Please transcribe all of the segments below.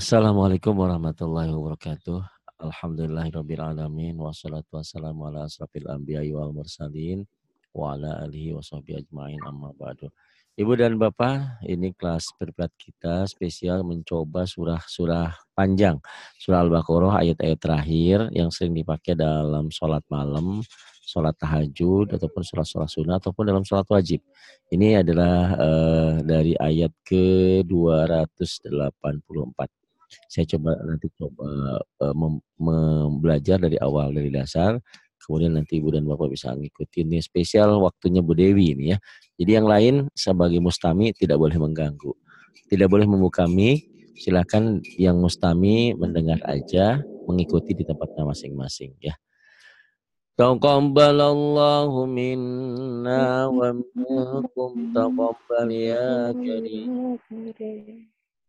Assalamualaikum warahmatullahi wabarakatuh. Alhamdulillahirrabbilalamin. Wassalatu wassalamu ala asrafil anbiya wal mursalin. Wa ala alihi wa sahbihi ajma'in amma ba'du. Ibu dan Bapak, ini kelas berplat kita spesial mencoba surah-surah panjang. Surah Al-Baqarah ayat-ayat terakhir yang sering dipakai dalam sholat malam, sholat tahajud, ataupun sholat-sholat sunnah, ataupun dalam sholat wajib. Ini adalah uh, dari ayat ke-284 saya coba nanti coba uh, mem, belajar dari awal dari dasar. Kemudian nanti ibu dan bapak bisa ngikutin ini spesial waktunya Bu Dewi ini ya. Jadi yang lain sebagai mustami tidak boleh mengganggu. Tidak boleh membuka mic. Silakan yang mustami mendengar aja mengikuti di tempatnya masing-masing ya. Taqabbalallahu minna wa minkum taqabbal ya karim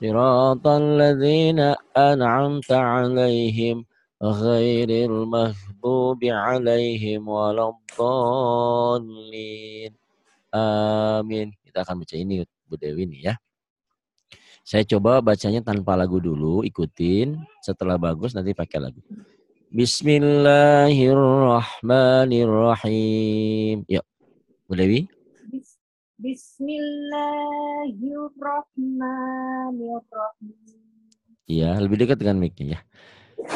صراط الذين أنعمت عليهم غير المغضوب عليهم ولا الضالين Amin. Kita akan baca ini Bu Dewi nih ya. Saya coba bacanya tanpa lagu dulu, ikutin. Setelah bagus nanti pakai lagu. Bismillahirrahmanirrahim. Yuk, Bu Dewi. Bismillahirrahmanirrahim. Iya, lebih dekat dengan mic-nya ya.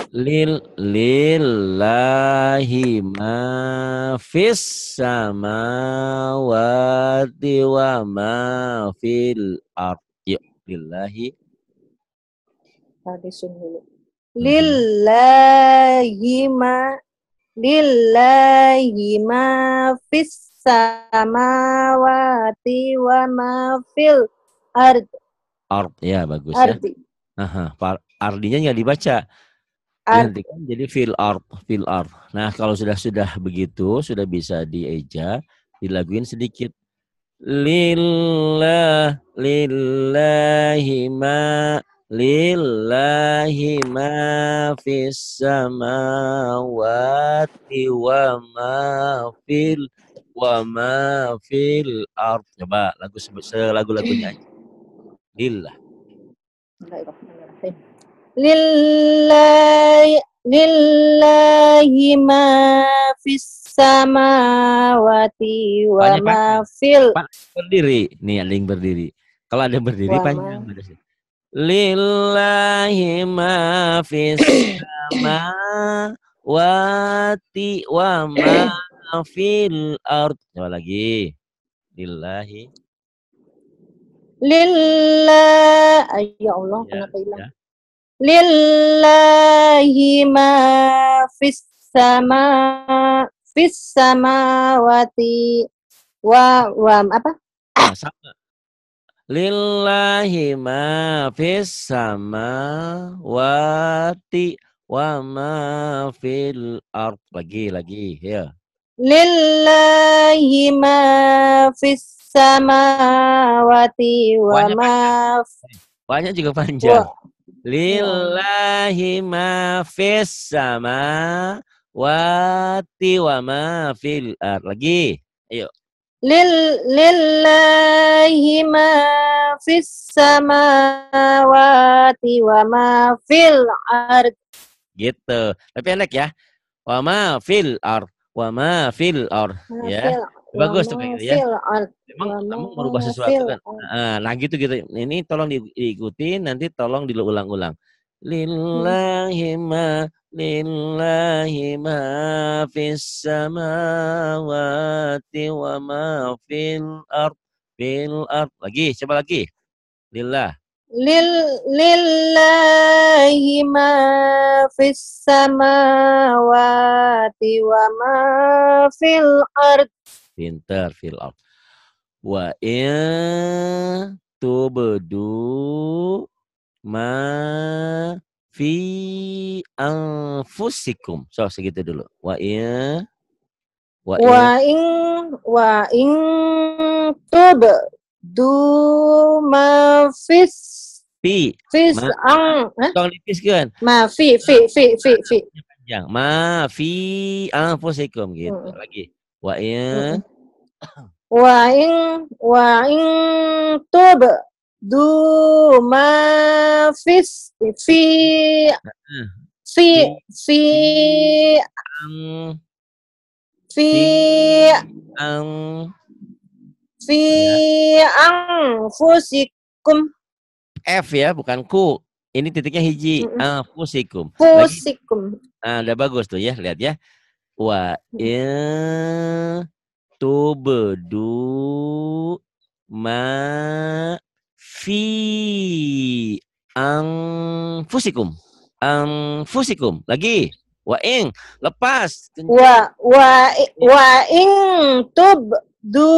Lil lillahi ma fis samawati wa ma fil ard. Yuk, lillahi. Tadi dulu. Lillahi ma lillahi ma fis samawati wa ma fil ard. Ard, ya bagus ya. Ardi. ya. Aha, ardinya nggak dibaca. Ard. kan jadi fil ard, fil ard. Nah, kalau sudah sudah begitu, sudah bisa dieja, dilaguin sedikit. Lillah, lillahi ma lillahi ma fis samawati wa ma fil wa ma fil ard. Coba lagu selagu-lagunya. Lillah. Lillahi lillahi ma fis samawati wa ma fil berdiri. Nih ada yang berdiri. Kalau ada yang berdiri panjang Lillahi ma fis samawati wa ma fil ard. Coba lagi. Lillahi. Lillah. Ya Allah, ya, kenapa hilang? Ya. Lillahi ma fis sama fis samawati wa wa apa? Nah, sama. Lillahi ma fis samawati wa ma fil ard. Lagi lagi ya. Lillahi ma fis samawati wa ma Banyak juga panjang. Lillahi ma fis samawati wa ma fil ard. Lagi. Ayo. Lil lillahi ma fis samawati wa ma fil ard. Gitu. Tapi enak ya. Wa ma fil ard wa ma fil ar ya. bagus tuh gitu ya. emang kamu merubah sesuatu kan? nah, nah gitu gitu. Ini tolong diikuti nanti tolong diulang-ulang. Lillahi ma lillahi ma fis samawati wa ma fil ard. Fil ard. Lagi coba lagi. Lillah lil lillahi ma fis samawati wa ma fil ard pinter fil ard wa in tubdu ma fi anfusikum. So segitu dulu. Wa in wa in Wa in wa in tub du ma fis. Fi. Fis ang Hah? tong nipis kan? Ma fi fi fi fi fi. Panjang. Ma fi anfusikum gitu. Mm. Lagi. Wa in wa in wa in tub. Du ma fis fi. Fi fi ang. fi ang fi ang fusikum F ya, bukan ku. Ini titiknya hiji. Mm-mm. Anfusikum. Lagi. fusikum Ah, udah bagus tuh ya, lihat ya. Wa in tubdu ma fi anfusikum. Anfusikum. Lagi. Wa in lepas. wa wa wa in tub du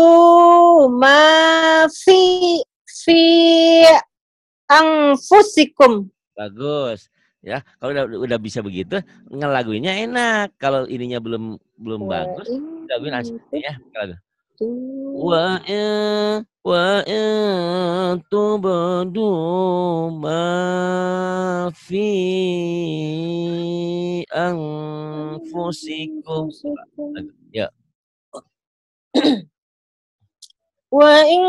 ma fi fi anfusikum Bagus. Ya, kalau udah udah bisa begitu, ngelaguinnya enak. Kalau ininya belum belum bagus, laguin asik ya. Lagu. Wa in wa in tubdu ma fi anfusikum. Ya. in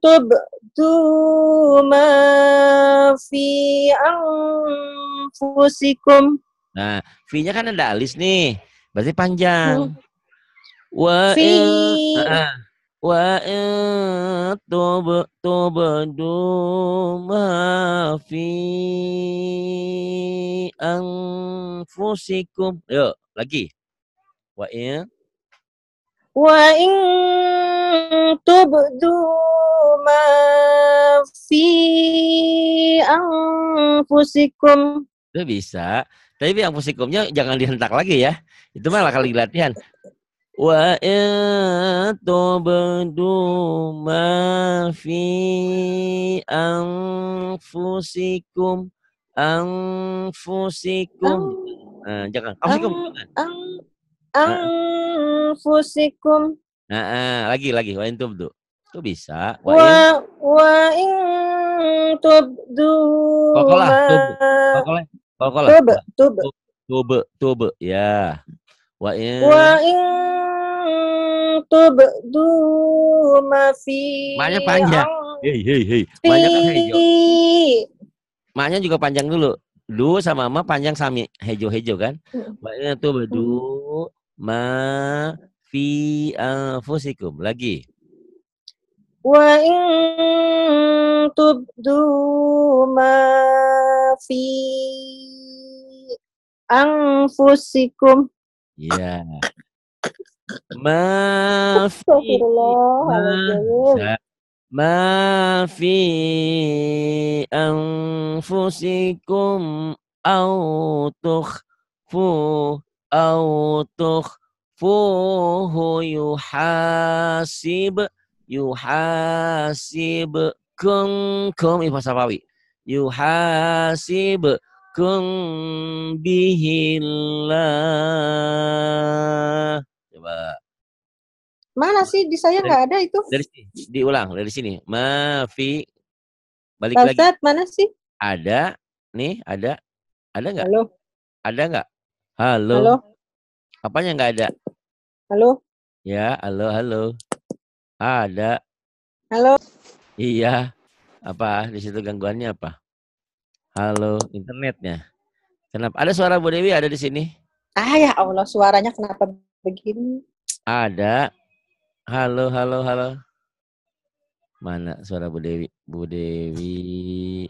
tubdu ma fi anfusikum Nah, fi-nya kan ada alis nih. Berarti panjang. Hmm. Wa fi Ah, Wa tub tubdu ma fi anfusikum. Yuk, lagi. Wa in wa in tubdu ma fi anfusikum itu bisa. Tapi yang fusikumnya jangan dihentak lagi ya. Itu malah kali latihan. Wa tubdu ma fi anfusikum anfusikum. Nah, jangan. Anfusikum. ang anfusikum Nah, ah, lagi lagi wa in tubdu. Itu bisa. Wa in wa wa in tubdu Kokolah, Kokolah. Kokolah. tub tub Tube, tube. Ya. Wa in wa in tubdu ma fi Maknya panjang. ang- Hei, hei, hei. Banyak kan hejo. Maknya juga panjang dulu. Du sama ma panjang sami hejo-hejo kan. Hmm. Wa in tubdu ma fi anfusikum. Lagi. wa in tubdu ma fi anfusikum Ya. Ma fi. Ma fi anfusikum au tukhfu yuhasib yuhasib kum kum ini bahasa Pawi. Yuhasib kum bihillah. Coba. Mana sih? Di saya nggak ada itu? dari sini. Diulang dari sini. Ma fi. Balik Pak lagi mana sih? ada. Nih ada. Ada nggak? Halo, ada nggak halo, halo, apanya nggak ada? Halo, ya halo halo. Ada. Halo. iya. Apa? Di situ gangguannya apa? Halo internetnya. Kenapa? Ada suara Bu Dewi ada di sini? Ah ya Allah, suaranya kenapa begini? ada. Halo halo halo. Mana suara Bu Dewi? Bu Dewi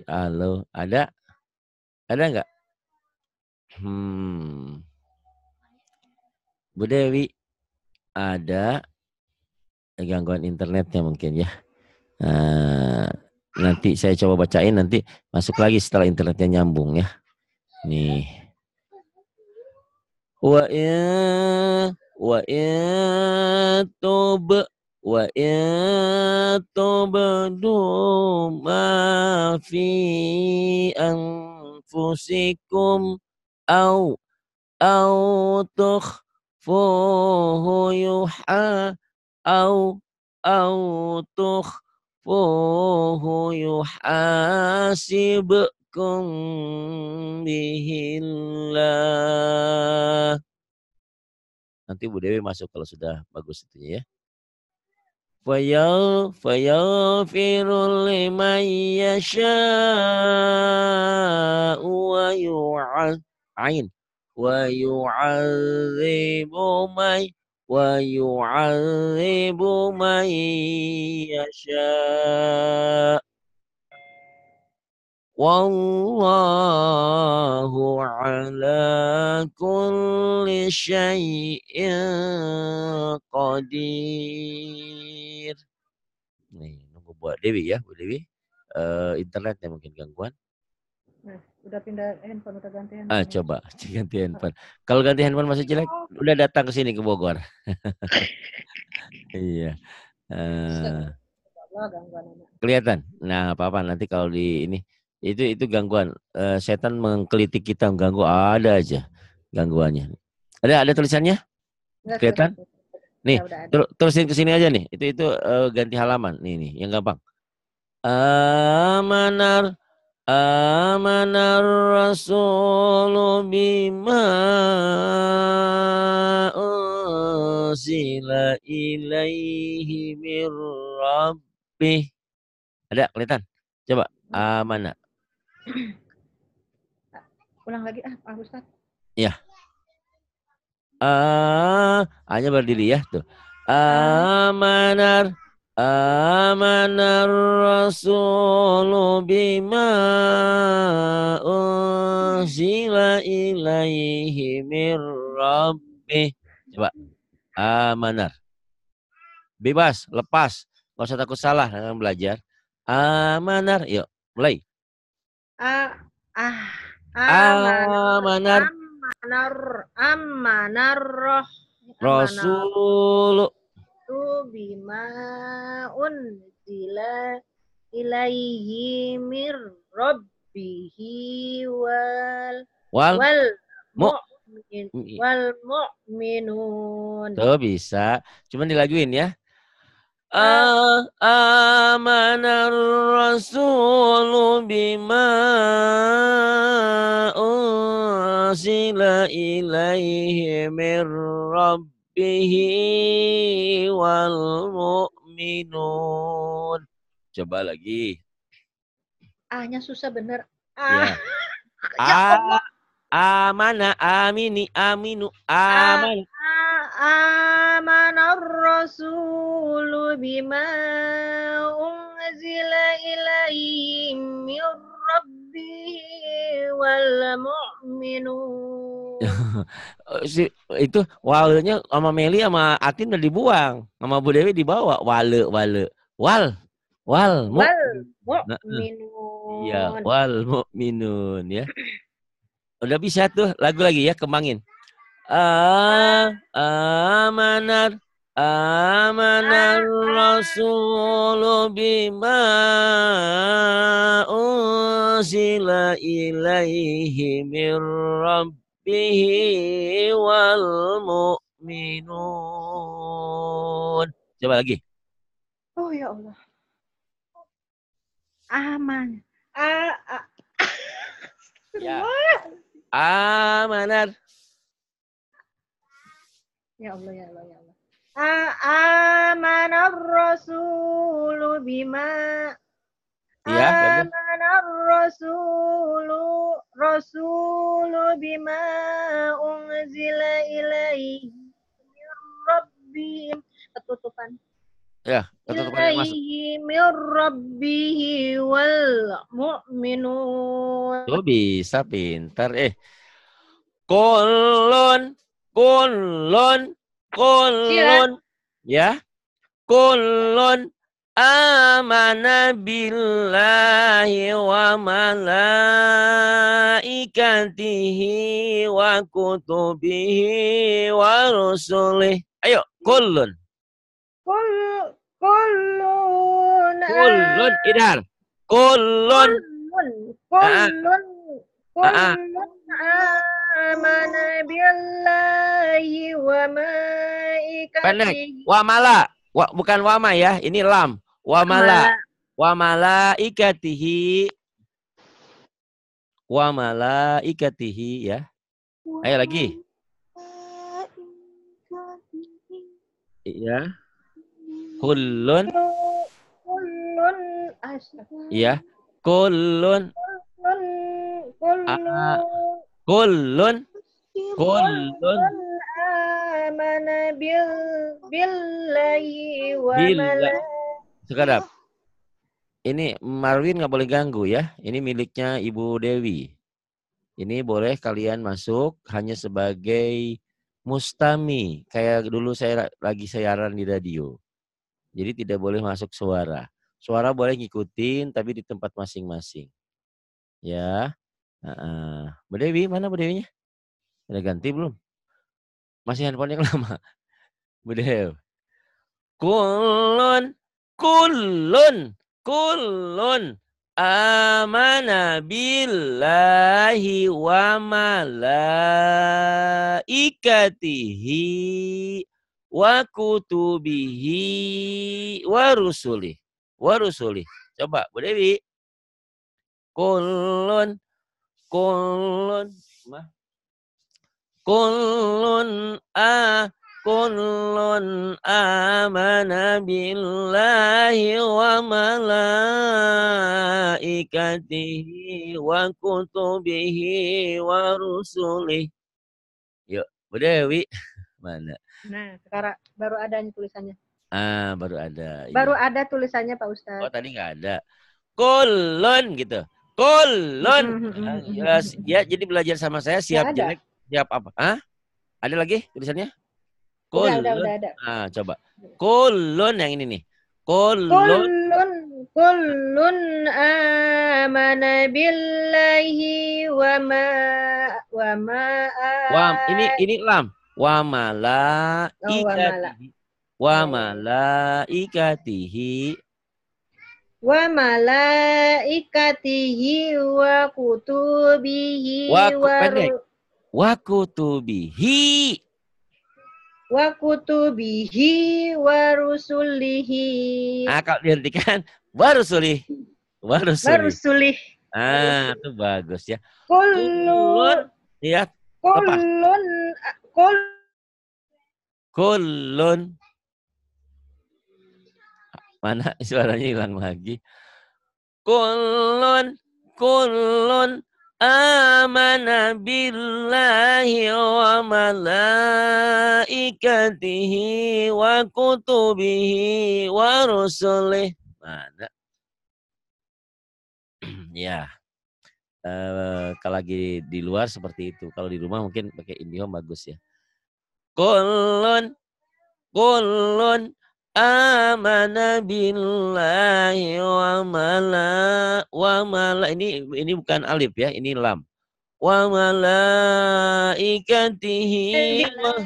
halo. Ada? Ada nggak Hmm. Bu Dewi, ada gangguan internetnya mungkin ya. Uh, nanti saya coba bacain, nanti masuk lagi setelah internetnya nyambung ya. Nih. Wa ya, wa ya in tub wa ya in tubdu ma fi anfusikum أو أو تخفوه يحا أو أو تخفوه يحاسبكم به الله Nanti Bu Dewi masuk kalau sudah bagus itunya ya. Fayal fayaghfiru liman yasha wa yu'ain wa yu'adzibu man wa yu'adzibu man yasha Wallahu ala kulli syai'in qadir. Nih, nunggu buat Dewi ya, Bu Dewi. Uh, internetnya mungkin gangguan. Udah pindah handphone, udah ganti handphone. Ah, coba ganti handphone. Kalau ganti handphone masih jelek, udah datang ke sini ke Bogor. iya. Uh, kelihatan. Nah, apa-apa nanti kalau di ini itu itu gangguan. Uh, setan mengkelitik kita mengganggu ada aja gangguannya. Ada ada tulisannya? Enggak, kelihatan? nih ya, ter terusin ke sini aja nih. Itu itu uh, ganti halaman. Nih nih yang gampang. Amanar amanar rasulu bima unsila ilaihi mir rabbih ada kelihatan coba amanah Ulang lagi ah Pak Ustaz. Iya. Ah, hanya berdiri ya tuh. Amanar Amanar Rasulu bima unzila ilaihi mir rabbih. Coba. Amanar. Bebas, lepas. Gak usah takut salah dengan belajar. Amanar. Yuk, mulai ah ah amanar amanar amanar roh rasul itu bima unzila ilaihi mir rabbihi wal wal, wal mu'min wal mu'minun. Tuh bisa. Cuman dilaguin ya. Ah. Uh, amanar rasulu bima unsila ilaihi mir rabb ربه والمؤمنون Coba lagi. A-nya susah bener. A. Ya. A, amana, amini, aminu, aman. Amana rasulu bima unzila ilaihi min rabbihi wal mu'minun. si, itu walnya sama Meli sama Atin udah dibuang. Sama Bu Dewi dibawa. Wale, wale. Wal. Wal. Mu. Wal mu'minun. Iya, wal mu'minun ya. Udah bisa tuh lagu lagi ya, kembangin. Amanar Amanar Rasul bima unzila ilaihi min rabbihi wal mu'minun. Coba lagi. Oh ya Allah. Aman. A, a. Ya. Amanar Ya Allah, ya Allah, ya Allah. Amanar rasulu bima Ya, Amanar rasulu rasulu bima unzila ilaihi min rabbihim ketutupan. Ya, ketutupan masuk. min rabbihi wal mu'minun. Tuh bisa pintar eh. Kolon Kulun, kulun, ya. Kulun amana billahi wa malaikatihi wa kutubihi wa rusulih. Ayo, kulun. Kul, kulun. Kulun, idar. Kulun. Kulun. Kulun. Billahi wa mala. Wa, bukan wama ya. Ini lam. Wa mala. Wa malaikatihi. Wa malaikatihi ya. Ayo lagi. Iya. Kullun. kullun. Iya. Kullun. Kullun Ah, Kullun. Kullun. amana bil billahi wa Sekadap. Ini Marwin nggak boleh ganggu ya. Ini miliknya Ibu Dewi. Ini boleh kalian masuk hanya sebagai mustami. Kayak dulu saya lagi siaran di radio. Jadi tidak boleh masuk suara. Suara boleh ngikutin tapi di tempat masing-masing. Ya. Heeh. Bu Dewi, mana Bu Dewinya? Udah ganti belum? Masih handphone yang lama. Bu Dewi. Kulun, kulun, kulun. Amana billahi wa malaikatihi wa kutubihi wa rusuli. Wa rusuli. Coba Bu Dewi. Kulun, kulun. Mah. Kulun a kullun amana billahi wa malaikatihi wa kutubihi wa rusulih. Yuk, Bu Dewi. Mana? Nah, sekarang baru ada nih tulisannya. Ah, baru ada. Baru ada tulisannya Pak Oh, Ustadz. tadi nggak ada. Kulun gitu. Kulun. Mm, mm, mm, Ah, ya, ya, jadi belajar sama saya siap ada. jelek, siap apa? Hah? Ada lagi tulisannya? Udah, udah, Kulun. udah ada. Ah, coba. Kulun yang ini nih. Kulun. Kullun kullun amana billahi wa ma wa ma Wa ini ini lam. Wa mala Oh. Wa malaikatihi wa malaikatihi wa kutubihi Wa wa, wa kutubihi. wa kutubihi wa rusulihi Ah, kalau dihentikan baru sulih. Baru wa sulih. rusulih Ah, itu bagus ya. kullun Ya, kullun kul kulun. Mana suaranya hilang lagi. Kulun, kulun amana billahi wa malaikatihi wa kutubihi wa rusulih. Mana? ya. Eh, kalau lagi di luar seperti itu. Kalau di rumah mungkin pakai IndiHome bagus ya. Kulun, kulun amana billahi wa mala wa mala ini ini bukan alif ya, ini lam. Wa malaikatihi wa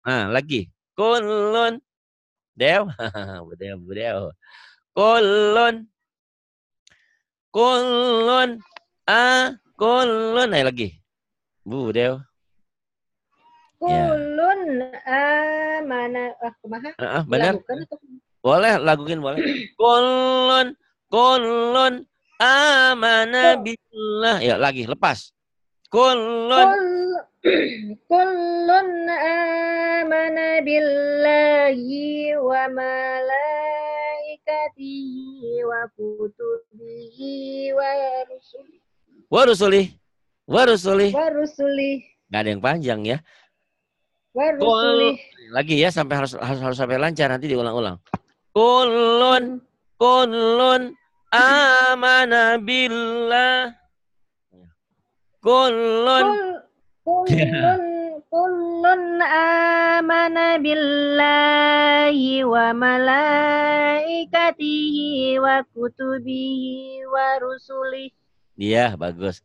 Nah, lagi. Kulun Dew. Dew, Dew. Kulun Kulun a kulun Ayo lagi. Bu Dew. Ya. kulun amana ah kumaha Ah, ah, benar. Boleh laguin boleh. Kulun kulun amana billah. Ya lagi lepas. Kulun Kul- kullun amana billahi wa malaikatihi wa kutubihi wa rusulihi wa rusuli. Wa rusuli. wa rusulihi Gak ada yang panjang ya. Wa rusulihi Lagi ya sampai harus harus, harus sampai lancar nanti diulang-ulang. Kulun kulun amana billah. Kulun Kul- kullun kullun amana billahi wa malaikatihi wa kutubihi wa rusulihi Iya, bagus.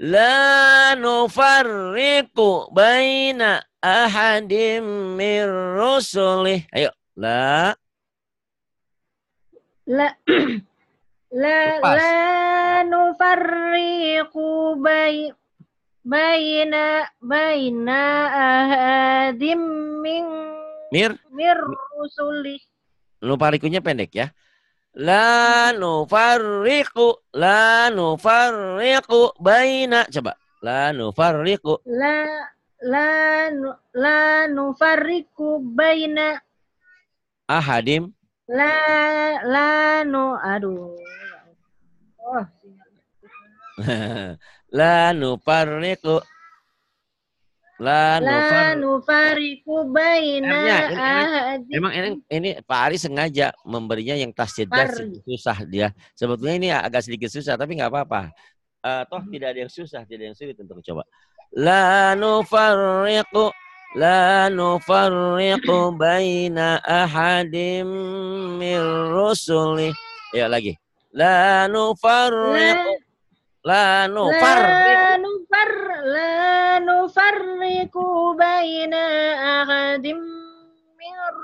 La nufarriqu baina ahadim min rusulih. Ayo, la La la Lepas. la nufarriqu bay baina baina ahadim min Mir, mir rusuli nufarikunya pendek ya. La nufarriqu, la nufarriqu baina. Coba. La nufarriqu. la la la nufarriku baina Ahadim. la la nu aduh oh la nufarriqu. La nufariku baina ini- ahadim Memang ini, ini Pak Ari sengaja memberinya yang tasjid susah dia. Sebetulnya ini agak sedikit susah tapi nggak apa-apa. Eh, toh tidak ada yang susah, tidak ada yang sulit untuk coba. La nufarriqu la nufarriqu baina ahadim min rusuli. Ya lagi. La nufarriqu la nufarriqu la nufar la nufarriku baina ahadim mir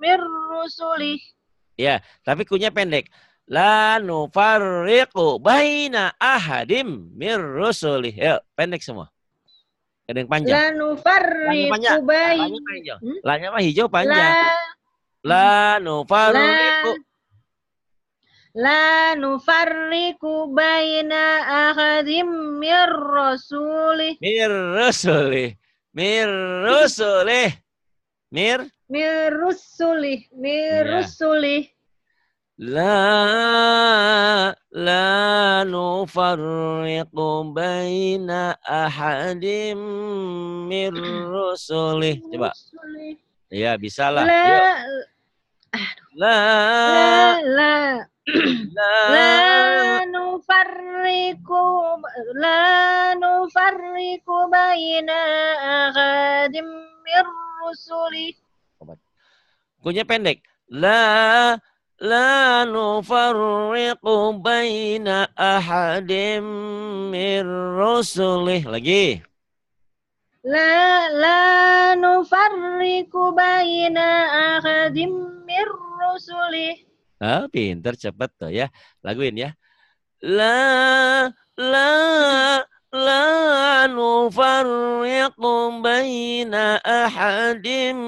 mir rusuli Ya, tapi kunya pendek. La nufarriqu baina ahadim mir rusulih. Yuk, pendek semua. Ada yang panjang. la panjang. baina Lanya mah hijau. Hmm? Lanya mah hijau panjang. la La nufarriqu La nufarriku baina ahadim mir rasuli mir rusulih. Mir rusulih. Mir mir rusuli mir Ya. La la nufarriqu baina ahadim mir rusulih. Coba. Ya, bisa lah. La. La la la la nufarriku la nufarriku baina ahadim mir rusuli Kunya pendek. La la nufarriqu baina ahadim mir rusulih. Lagi. La la nufarriku baina ahadim mir rusuli. Ah, pinter cepet tuh ya. Laguin ya. La la la nufarriqu baina ahadim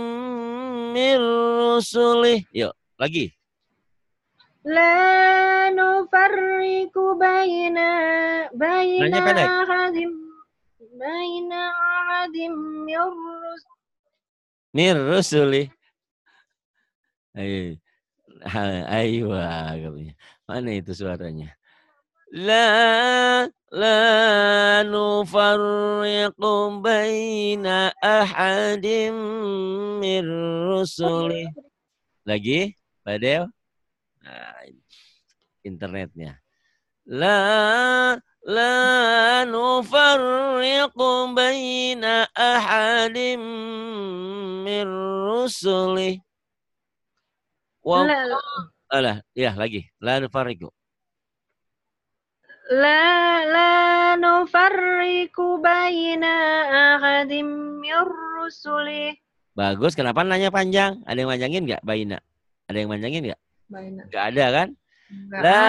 mir rusulih. Yuk, lagi. La nufarriku baina baina ahadim baina ahadim mir rusuli. Mir rusulih. Ayo. Ha- Ayo. Mana itu suaranya? La la nufarriqu baina ahadim mir rusulih. Lagi, Pak Dew? Nah, internetnya. La la nufarriqu baina ahadim mir rusulih. Wa La alah, ya lagi. La nufarriqu. la la nufarriku baina ahadim mir rusuli. Bagus, kenapa nanya panjang? Ada yang panjangin nggak, Baina? Ada yang panjangin nggak? Baina. Nggak ada kan? Nggak La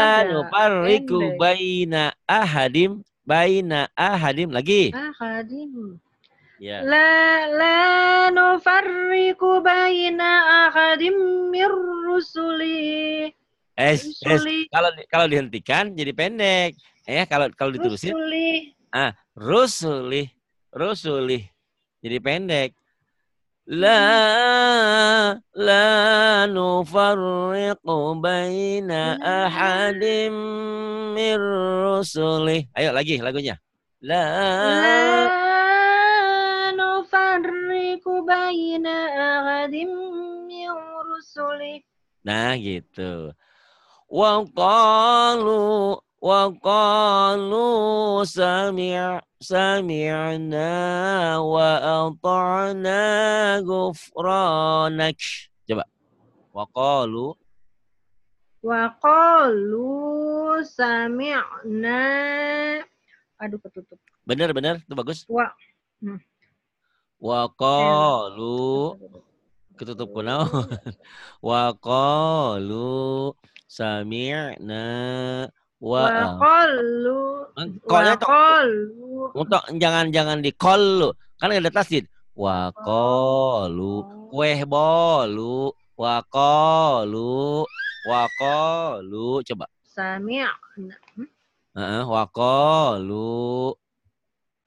Pendek. baina ahadim baina ahadim lagi. Ahadim. Ya. La la nufarriku baina ahadim mir rusuli. Es, es. Kalau kalau dihentikan jadi pendek. Ya, kalau kalau diterusin Rusuli. rusuli rusuli jadi pendek. La la nufarriqu baina ahadin mir rusuli. Ayo lagi lagunya. La La nufarriku baina ahadim mir rusuli. Nah gitu. Wa wa ata'na ghufranak. Coba. Wa qalu Wa qalu sami'na. Aduh ketutup. benar benar itu bagus. Wa Wa qalu ketutup kunaon. Wa qalu sami'na Wa qalu Kolnya untuk jangan jangan di kolu. Kan ada tasdid. Wa qalu kue bolu. Wa qalu wa qalu coba. sami'na Heeh, wa qalu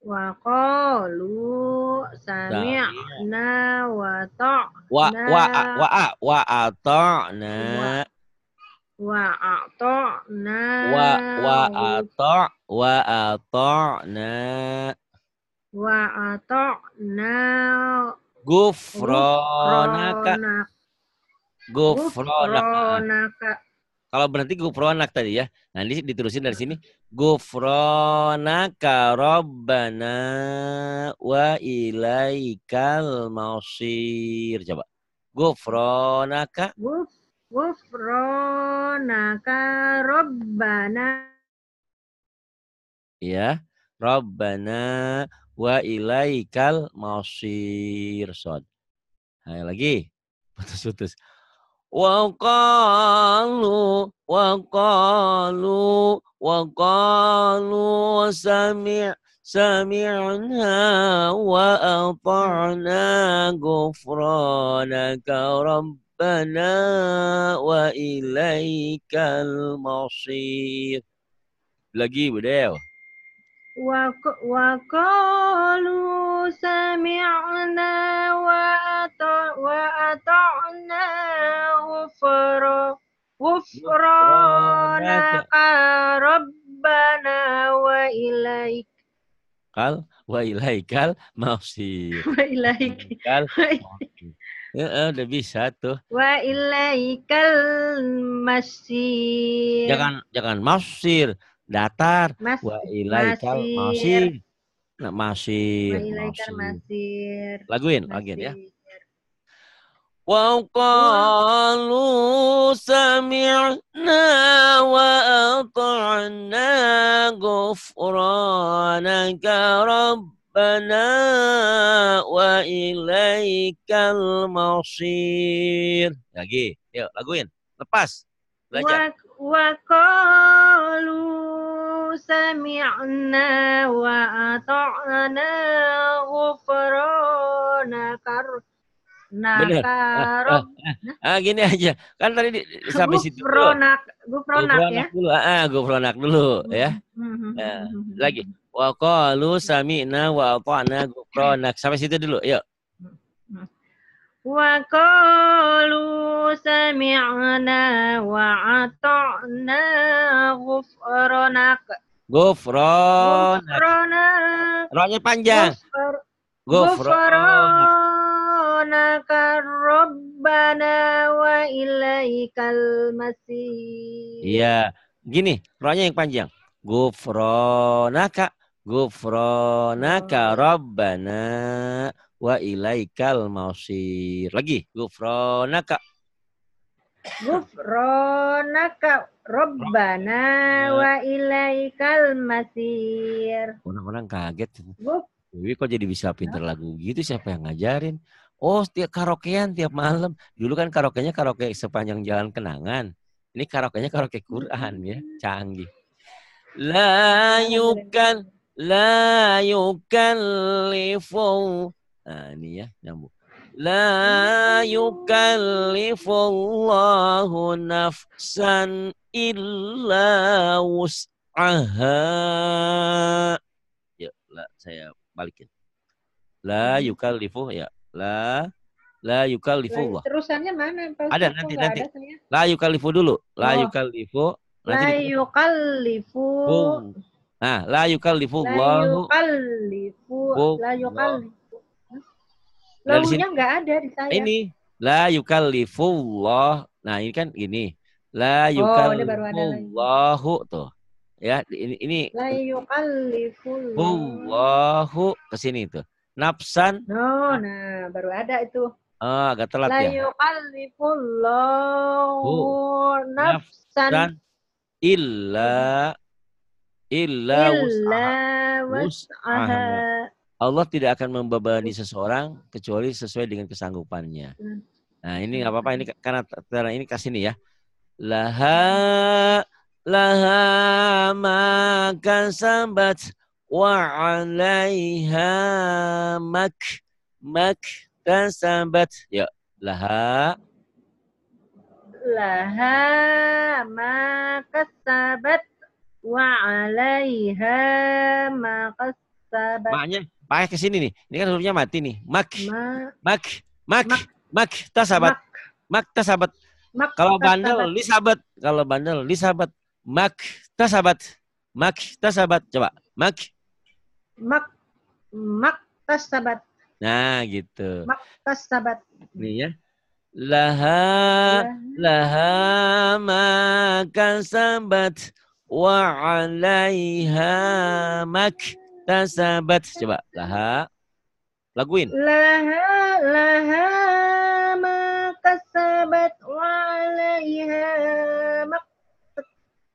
wa qalu sami'na wa ta' wa Nah. wa wa wa ata'na wa a'ta'na wa wa ata wa ata'na wa ata'na gufronaka Gufronak- gufronaka gufronaka kalau berhenti gufronak tadi ya. Nanti diterusin dari sini. Gufronaka rabbana wa ilaikal masir coba. Gufronaka Guf Gufronaka Rabbana. Ya rabbana wa ilaikal masir. Sod. Hai lagi. Putus-putus. Wa qalu wa qalu wa qalu sami' sami'na wa ata'na ghufranaka rabbana wa ilaikal masir lagi Budel wa wa qalu sami'na wa ata wa ata'na ghufra ghufranaka Ya, udah bisa tuh. wa ilaikal masir Jangan jangan masir, datar. Mas Wa ilaikal Masir. masir. Nah, masir. wa ilaikal masir. masir Laguin, laguin ya. Wa qalu sami'na wa rabbana wa ilaikal masir. Lagi, yuk laguin. Lepas. Belajar. Wa, wa qalu sami'na wa ata'na ghufranaka Bener. naka Ah, gini aja. Kan tadi di- sampai situ gufronak gufronak ya dulu. Ah, ah, gufronak dulu ya. Mhm. Ya, lagi. Wa qalu sami'na wa ata'na ghufranak. Sampai situ dulu. Yuk. wa qalu sami'na wa ata'na Ghufranak. ghufranak Rohnya panjang. Ghufr- Ghufranak. Rabbana wa ilaikal masir. Iya. Gini, rohnya yang panjang. Ghufranaka. Ghufranaka rabbana wa ilaikal masir. Lagi. Ghufranaka. Ghufranaka Rabbana wa ilaikal masir. Orang-orang kaget. Guf- Wiwi kok jadi bisa pinter lagu gitu siapa yang ngajarin? Oh setiap karaokean tiap malam. Dulu kan karaokenya karaoke sepanjang jalan kenangan. Ini karaokenya karaoke Quran ya. Canggih. La yukan la yukallifu. Nah ini ya nyambung. La yukallifullahu nafsan illa wus'aha. Yuk, la, saya balikin. La yukallifu ya. La la yukallifullah. Terusannya mana? Pak Ada, nanti, nanti. ada? La yukallifu dulu. La Oh. yukallifu. La yukallifu. Nah, la La yukallifullahu. yukallifu Bu- La yukallifu sini. Launya nggak ada di saya. Ini la yukallifullah. Nah, ini kan gini. La Oh, lagi. yukallifullahu tuh. Ya, ini ini La yukallifu Allahu ke sini tuh. Nafsan No, nah baru ada itu. oh, agak telat La ya. yukallifullahu nafsan illa illa wus'aha. Allah tidak akan membebani seseorang kecuali sesuai dengan kesanggupannya. Hmm. Nah ini nggak apa-apa ini karena karena ini kasih nih ya. Laha laha ma kasabat wa 'alaiha mak mak kasabat. Ya, laha Laha ma kasabat wa 'alaiha ma maknya pakai ke sini nih. Ini kan hurufnya mati nih. Mak Ma mak mak Mak. tasabat. Mak tasabat. Kalau bandel lisabat. Kalau bandel lisabat. Mak tasabat. Mak tasabat. Coba. Mak. mak mak kasabat Nah gitu. mak kasabat. Nih ya. Laha laha ma kasabat wa 'alaiha mak tasabat. Coba. Laha. Laguin. Laha laha ma kasabat wa 'alaiha mak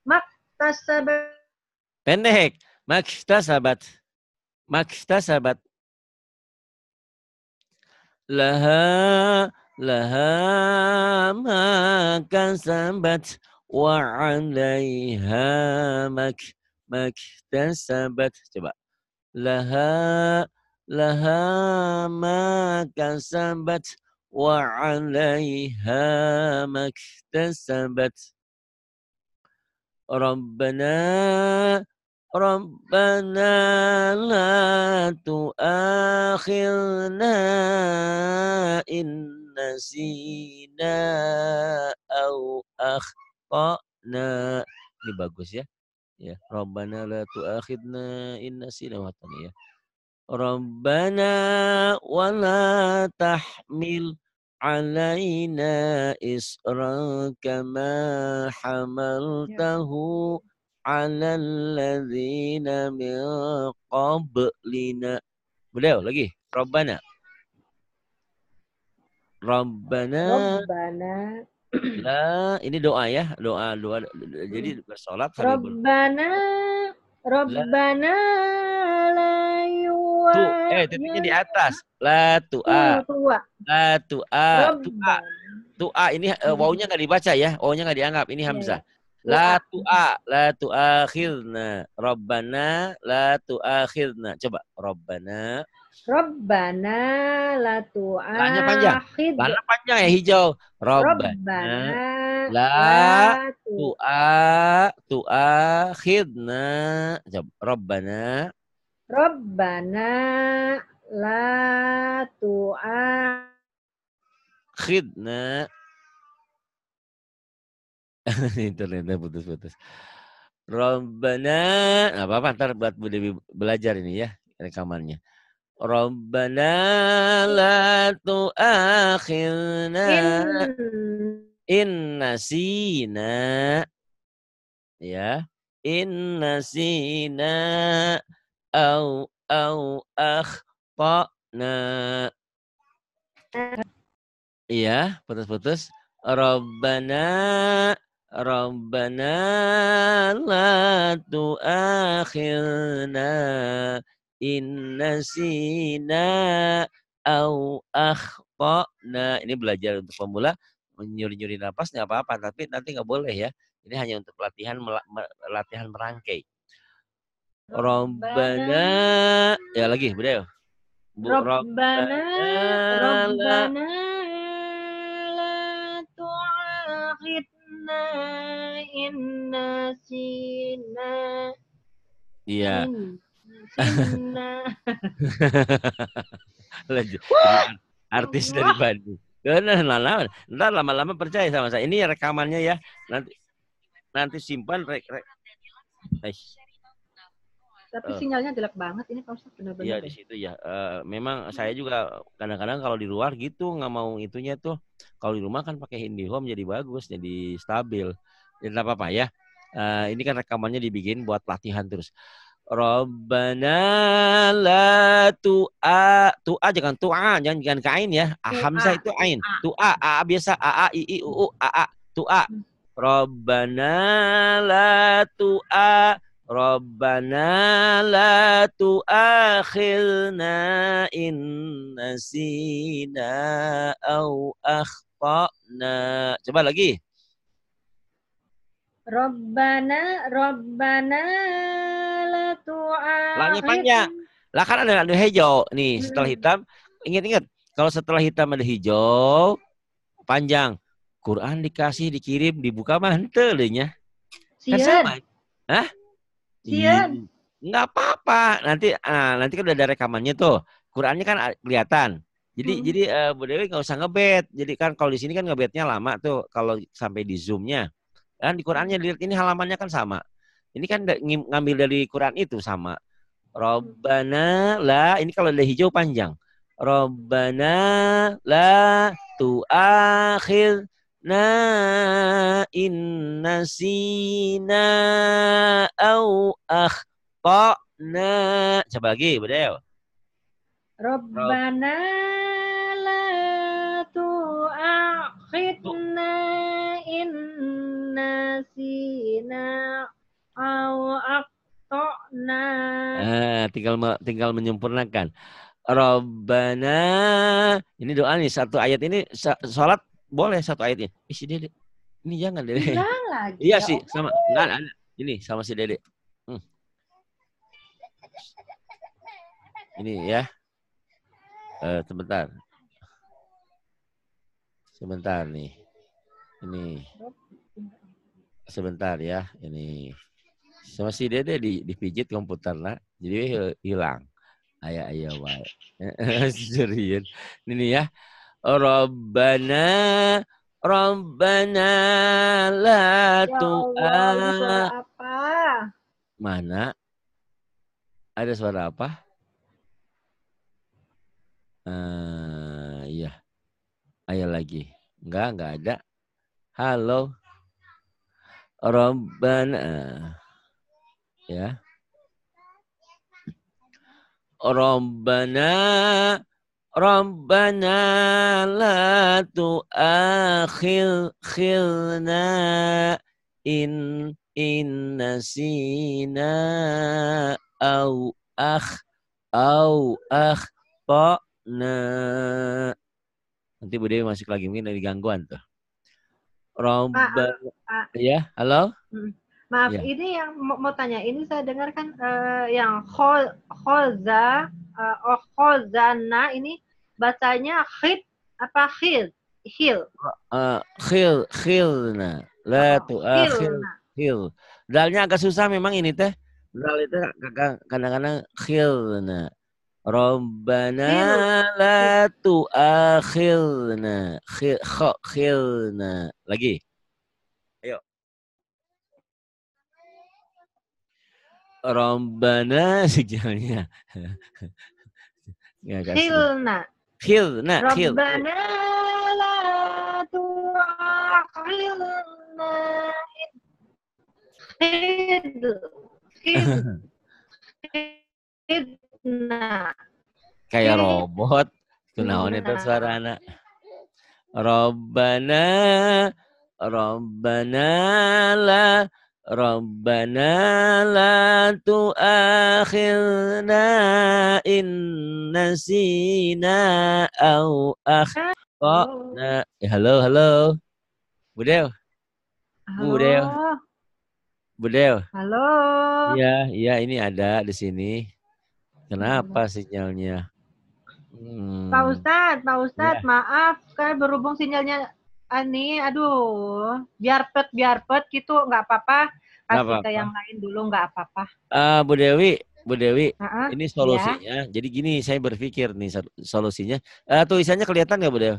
mak kasabat. Pendek. Mak tasabat. Mak tasabat. Laha laha ma وعليها مك ما اكتسبت لها لها ما كسبت. وعليها ما اكتسبت ربنا ربنا لا تؤاخذنا إن نسينا أو أخطأنا akhtana. ini bagus ya. Ya, Rabbana la tu'akhidna in nasina wa ya. Rabbana wa la tahmil alaina isran kama ya. hamaltahu ala alladhina min qablina. Beliau lagi, Rabbana. Rabbana. Rabbana la ini doa ya doa doa jadi bersolat sambil ber- Rabbana Rabbana la yuwa tu eh titiknya di atas la tu'a tua la tu'a tu'a tu'a ini eh, wawunya nggak dibaca ya wawunya nggak dianggap ini Iya, hamzah iya. La tu'a, la tu'akhirna. Rabbana la tu'akhirna. Coba. Rabbana. Rabbana la Lanya panjang. Lana panjang ya hijau. Rabbana Rabbana la tu tu'a tu'akhirna. Coba. Rabbana Rabbana la tu'akhid khidna. Internetnya putus-putus. Rabbana, nggak apa-apa ntar buat Bu Dewi belajar ini ya rekamannya. Rabbana la tu'akhirna in nasina ya in nasina au au akhtana iya putus-putus. Rabbana Rabbana la tu'akhirna in nasina au akhtana ini belajar untuk pemula menyuri-nyuri napas nggak apa-apa tapi nanti nggak boleh ya. Ini hanya untuk me- latihan merangkai. Rabbana ya lagi beliau Bu Rabbana la- Rabbana la tu'akhidna in nasina Iya. in nasina Lanjut. Jadi artis dari Bandung. Karena lama, ntar lama-lama percaya sama saya. Ini rekamannya ya. Nanti nanti simpan rek, rek. Eh, tapi Eh. sinyalnya jelek banget ini Pak Ustadz Iya benar-benar di situ ya. Eh, memang saya juga kadang-kadang kalau di luar gitu nggak mau itunya tuh. Kalau di rumah kan pakai IndiHome jadi bagus, jadi stabil. Ya nggak apa-apa ya. Eh, ini kan rekamannya dibikin buat latihan terus. Rabbana la tu'a tu'a jangan tu'a jangan jangan ke ain ya. Ah, Hamzah itu ain. Tu'a a, a biasa a a i i u u a a tu'a. Hmm. Rabbana la tu'a Rabbana la tu'akhirna in nasina au akhtana. Coba lagi. Rabbana Rabbana la Lamnya panjang. tu'akhidna. Lah kan ada ada hijau nih setelah Hmm. hitam. Ingat-ingat kalau setelah hitam ada hijau panjang. Quran dikasih dikirim dibuka mah henteu deuh nya. Kan sama. Hah? Sieun. Nggak apa-apa. Nanti ah, nanti kan udah ada rekamannya tuh. Qurannya kan ah, kelihatan. Jadi Mm-mm. jadi eh, Bu Dewi nggak usah ngebet. Jadi kan kalau di sini kan ngebetnya lama tuh kalau sampai di zoomnya. Kan di Qurannya dilihat ini halamannya kan sama. Ini kan ngambil dari Quran itu sama. Robbana la ini kalau ada hijau panjang. Robbana la tuakhirna in nasina au akhtana. Coba lagi, Budel. Rabbana la tu'akhidna in nasina aw akhtana. Ah, tinggal tinggal menyempurnakan. Robbana ini doa nih satu ayat ini sa- sholat boleh satu ayatnya. Ih, si Dede. Ini jangan Dede. Bilang lagi. Iya ya sih, sama. Enggak ada. Ini sama si Dede. Hmm. Ini ya. Eh, sebentar. Sebentar nih. Ini. Sebentar ya. Ini. Sama si Dede di, dipijit komputer lah. Jadi hi- hilang. Ayah ayah wae. Serius. Ini ya. Rabbana Rabbana la Ya tu'a apa? Mana? Ada suara apa? Iya. Ayo lagi. Enggak, enggak ada. Halo. Rabbana. Ya. Rabbana Rabbana la tu'akhirna in in nasina au akh au akhtana. Nanti Bu Dewi masuk lagi mungkin dari gangguan tuh. Rabbana. Pak. Ya, halo? Maaf, Iya. ini yang mau, mau tanya, ini saya dengar kan eh, yang khoza, eh, oh, khozana ini bacanya khid apa khil? Hil. Eh, khil khilna la Oh, tu'akhir khilna. khil. Dalnya agak susah memang ini teh. Dal itu kadang- kadang-kadang khilna. Rabbana la tu'akhirna. Khilna. Lagi. Ayo. Rabbana. Ya, sulit. Khilna. Khilna, khil. Rabbana la tu'akhilna khid. Khid. Khidna. kayak robot. Kunaon itu Khidna. suara anak. Rabbana Rabbana la Rabbana la tu'akhirna in nasina au akhtana. Eh, halo, halo. Budel. Budel. Budel. Halo. Iya, iya ini ada di sini. Kenapa sinyalnya? Hmm. Pak Ustadz, Pak Ustadz, Iya. maaf, kan berhubung sinyalnya ani, aduh, biar pet, biar pet gitu, nggak apa-apa. Kasih ke apa-apa. yang lain dulu, nggak apa-apa. Ah, Bu Dewi, Bu Dewi, Heeh. ini solusinya. Jadi gini, saya berpikir nih sol- solusinya. Eh, tulisannya kelihatan nggak Bu Dewi?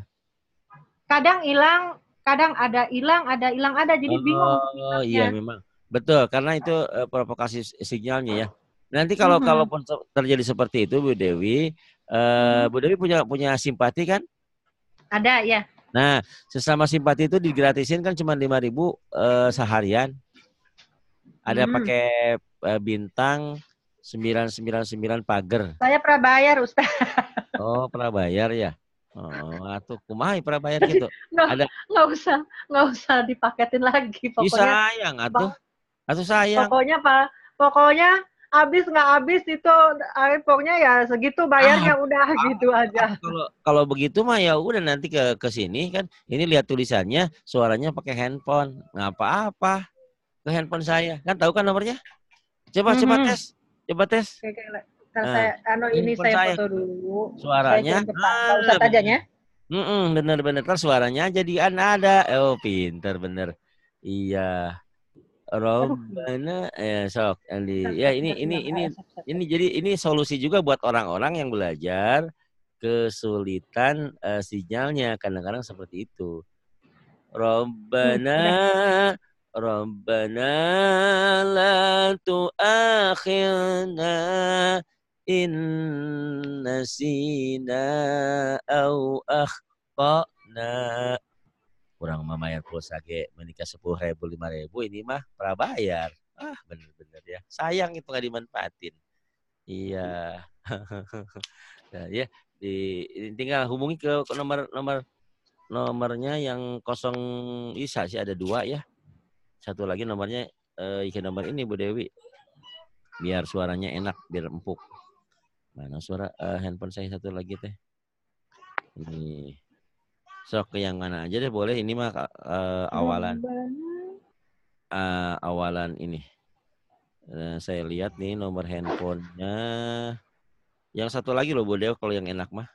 Kadang hilang, kadang ada hilang, ada hilang, ada, jadi bingung. Oh iya memang betul karena itu eh, provokasi sinyalnya ya. Nanti kalau Mhm. kalaupun terjadi seperti itu Bu Dewi, eh, Bu Dewi punya punya simpati kan? Ada ya. Nah sesama simpati itu digratisin kan cuma 5.000 eh, seharian. Ada Hmm. pakai eh, bintang 999 pagar. Saya pernah bayar, Ustadz. Oh pernah bayar ya? Oh, atuh kumaha pernah bayar gitu. Nggak, Ada nggak usah, nggak usah dipaketin lagi. Ih, Pokoknya, sayang atuh. Atuh sayang. pokoknya Pak, pokoknya habis nggak habis itu, eh, pokoknya ya segitu bayarnya udah gitu aja. kalau kalau begitu mah ya udah nanti ke ke sini kan ini lihat tulisannya suaranya pakai handphone nggak apa-apa ke handphone saya. Kan tahu kan nomornya? Coba coba Mhm. tes. Coba tes. Oke, oke, Nah, saya, anu ini saya saya. foto dulu. Suaranya, Saya ah, aja ya. Mm bener-bener kan suaranya jadi an ada. Oh, pinter bener. Iya. Robbana eh sok Andi. Ya ini ini ini ini jadi ini solusi juga buat orang-orang yang belajar kesulitan eh, sinyalnya kadang-kadang seperti itu. Robbana Rabbana la tu'akhirna in nasina au akhtana. Kurang memayar pulsa ge menikah sepuluh ribu lima ribu ini mah prabayar. Ah bener-bener ya. Sayang itu nggak dimanfaatin. Iya. nah, ya di tinggal hubungi ke, nomor nomor nomornya yang kosong bisa sih ada dua ya. Satu lagi nomornya eh, ke nomor ini Bu Dewi. Biar suaranya enak, biar empuk. Mana suara eh, handphone saya satu lagi teh. Ini. Sok ke yang mana aja deh boleh. Ini mah eh, awalan eh, awalan ini. Eh, saya lihat nih nomor handphonenya. Yang satu lagi loh Dewi kalau yang enak mah.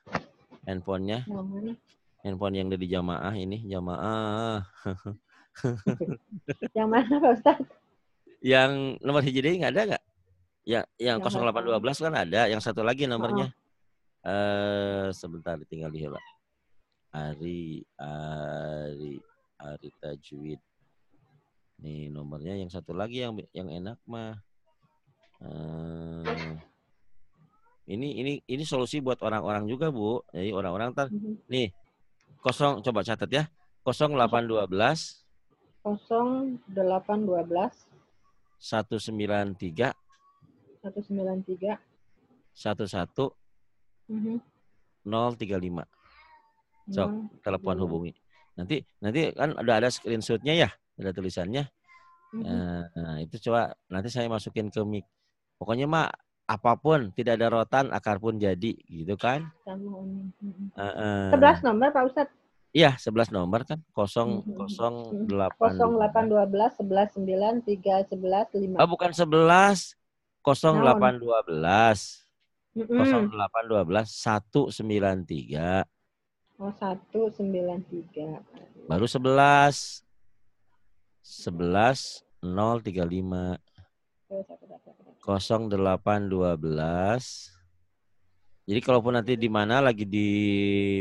Handphonenya, handphone yang dari jamaah ini, jamaah. Yang mana Pak Ustadz? Yang nomor hijri nggak ada nggak? Ya, yang Yang 0812 kan ada. Yang satu lagi nomornya. Eh sebentar tinggal dihela. Ari Ari Ari Tajwid. Nih nomornya yang satu lagi yang yang enak mah. Eh, ini ini ini solusi buat orang-orang juga bu. Jadi orang-orang ntar Mhm. nih kosong coba catat ya. 0812 0812 193 193 11 Mhm. 035 Sok, Nol, telepon tiga, hubungi. Nanti nanti kan udah ada screenshotnya ya, ada tulisannya. Mhm. Nah, itu coba nanti saya masukin ke mic. Pokoknya mah apa pun tidak ada rotan akar pun jadi gitu kan. Ini. Mhm. Heeh. 11 nomor Pak Ustadz. Iya, 11 nomor kan. 0 Mhm. 08 0812 11 9 3 11 5. Oh, bukan 11. 0812 Mhm. 0812 193 Oh, 193. baru 11 11 035 Terus aku dapat. 0812 jadi kalaupun nanti di mana lagi di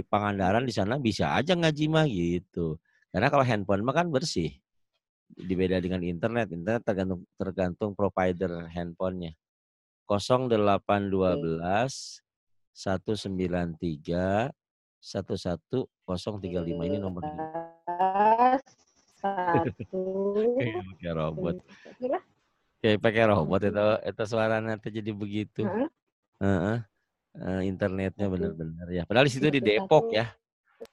Pangandaran di sana bisa aja ngaji mah gitu. Karena kalau handphone mah kan bersih. Dibeda dengan internet, internet tergantung tergantung provider handphonenya. 0812 193 11035 ini nomor Satu. Kayak pakai robot. Kayak pakai robot itu itu suara nanti jadi begitu. Heeh. Heeh. Eh, internetnya Satu. benar-benar ya. Padahal di situ di Satu, Depok satu. ya.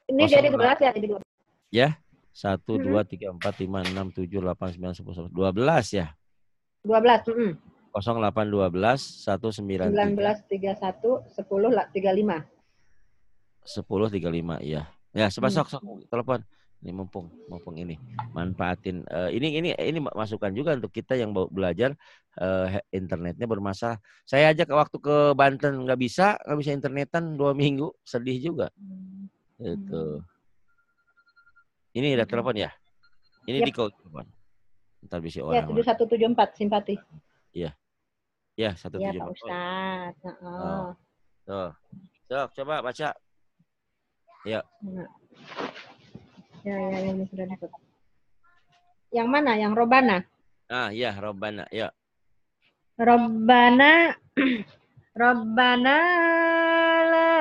Ini Kosong jadi 12 ya, jadi 12. Satu, Mhm. dua, tiga, empat, lima, enam, tujuh, delapan, sembilan, sepuluh, dua belas ya. 12, mm 0812 193 19 31 10 lah, 35. 10 35 iya. Ya, coba Hmm. sok telepon. Ini mumpung mumpung ini manfaatin eh, ini ini ini masukan juga untuk kita yang mau belajar eh, he- internetnya bermasalah. Saya aja ke waktu ke Banten nggak bisa nggak bisa internetan dua minggu sedih juga itu. Ini ada Hmm. telepon ya? Ini Yap. di call telepon. Ntar bisa Ya, orang. 7174 simpati. ya satu Ya, tujuh Pak empat. Ustadz. Heeh. Oh. Tuh. Tuh, coba baca. Nah. Ya, ya, ini sudah dapat. Yang mana? Yang Robana? Ah, iya, Robbana. Ya. Rabbana Rabbana la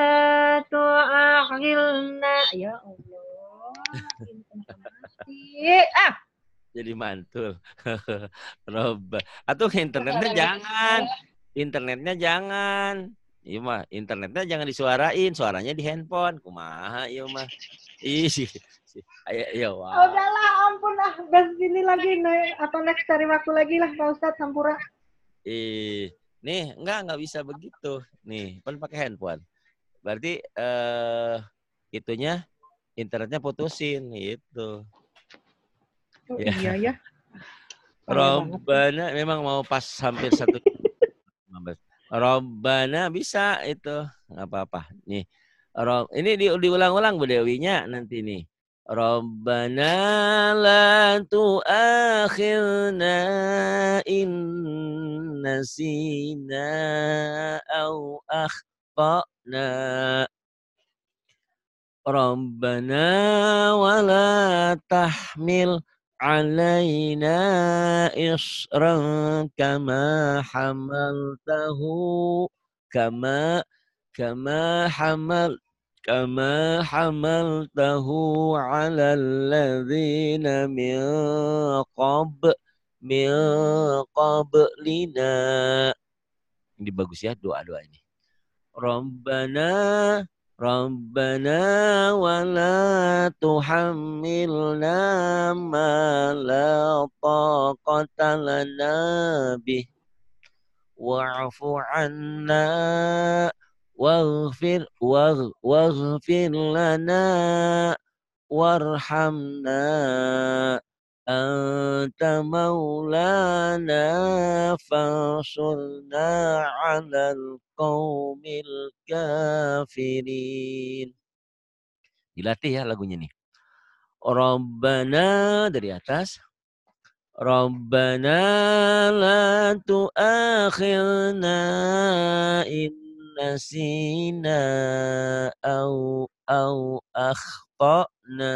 tu'akhilna ya Allah ah Jadi mantul. Rob. Atau internetnya jangan. Internetnya jangan. Iya mah, internetnya jangan disuarain, suaranya di handphone. Kumaha iya mah. Ih, ayo, iya, wah. udahlah ampun ah gas sini lagi nih atau next cari waktu lagi lah Pak Ustadz Sampura Ih, nih enggak enggak bisa begitu. Nih, kan pakai handphone. Berarti eh itunya internetnya putusin gitu. oh, Ya. iya ya Robbana memang mau pas hampir satu. Robbana bisa itu nggak apa-apa. Nih, Rob, ini di, diulang-ulang Bu Dewinya nanti nih. Rabbana la tu'akhirna in nasina au akhtana. Rabbana wa la tahmil alaina isran kama hamaltahu kama kama hamal كما حملته على الذين من قبل من قبلنا ini bagus ya doa-doa ini Rabbana ربنا ولا تحملنا ما لا طاقة لنا به. واعف عنا واغفر واغفر لنا وارحمنا. أنت مولانا فانصرنا على القوم الكافرين dilatih ya lagunya nih Rabbana dari atas Rabbana la tu'akhirna in نسينا أو أو أخطأنا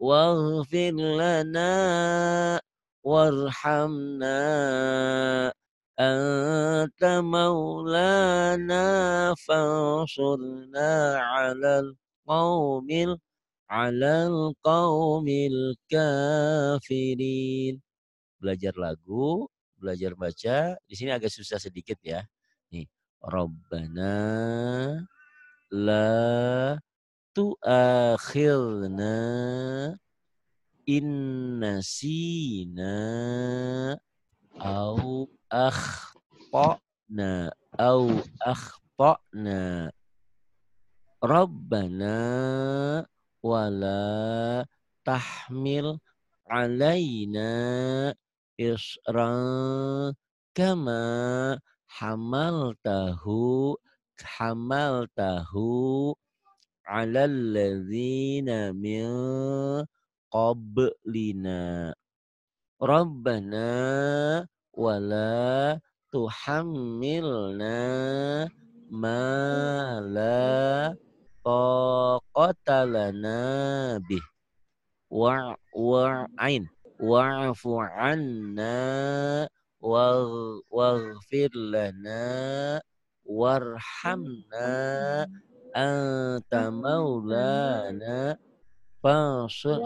واغفر لنا وارحمنا أنت مولانا فانصرنا على القوم alal qaumil kafirin. Belajar lagu, belajar baca. Di sini agak susah sedikit ya. Nih, Rabbana la tu'akhirna in nasina au akhtana au akhtana Rabbana wala tahmil alaina isran kama hamaltahu hamaltahu ala alladzina min qablina rabbana wala tuhammilna ma la qatalana bih wa wa ain wa'fu anna waghfir lana warhamna anta maulana fansur